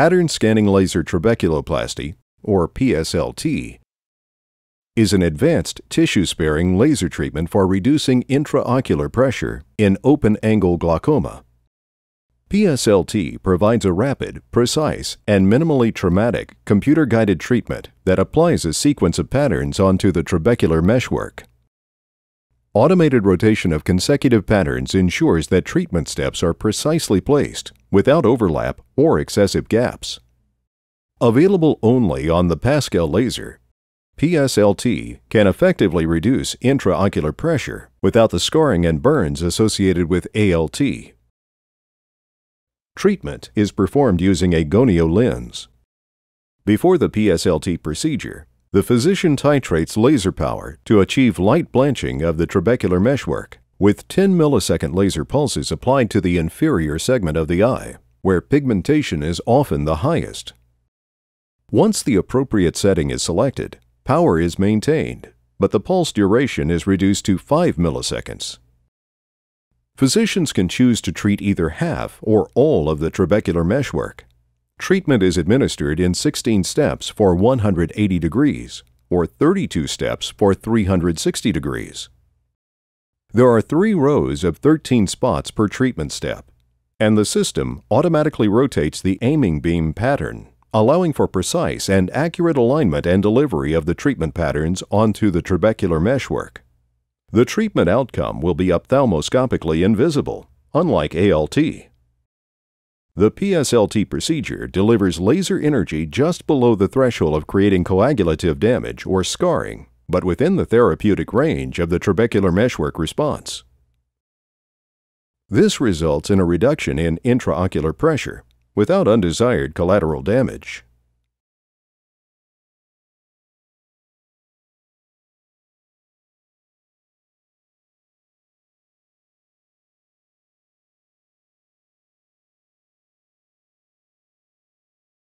Pattern Scanning Laser Trabeculoplasty, or PSLT, is an advanced tissue-sparing laser treatment for reducing intraocular pressure in open-angle glaucoma. PSLT provides a rapid, precise, and minimally traumatic computer-guided treatment that applies a sequence of patterns onto the trabecular meshwork. Automated rotation of consecutive patterns ensures that treatment steps are precisely placed, without overlap or excessive gaps. Available only on the Pascal laser, PSLT can effectively reduce intraocular pressure without the scarring and burns associated with ALT. Treatment is performed using a gonio lens. Before the PSLT procedure, the physician titrates laser power to achieve light blanching of the trabecular meshwork with 10 millisecond laser pulses applied to the inferior segment of the eye, where pigmentation is often the highest. Once the appropriate setting is selected, power is maintained, but the pulse duration is reduced to 5 milliseconds. Physicians can choose to treat either half or all of the trabecular meshwork Treatment is administered in 16 steps for 180 degrees, or 32 steps for 360 degrees. There are three rows of 13 spots per treatment step, and the system automatically rotates the aiming beam pattern, allowing for precise and accurate alignment and delivery of the treatment patterns onto the trabecular meshwork. The treatment outcome will be ophthalmoscopically invisible, unlike ALT. The PSLT procedure delivers laser energy just below the threshold of creating coagulative damage or scarring, but within the therapeutic range of the trabecular meshwork response. This results in a reduction in intraocular pressure without undesired collateral damage.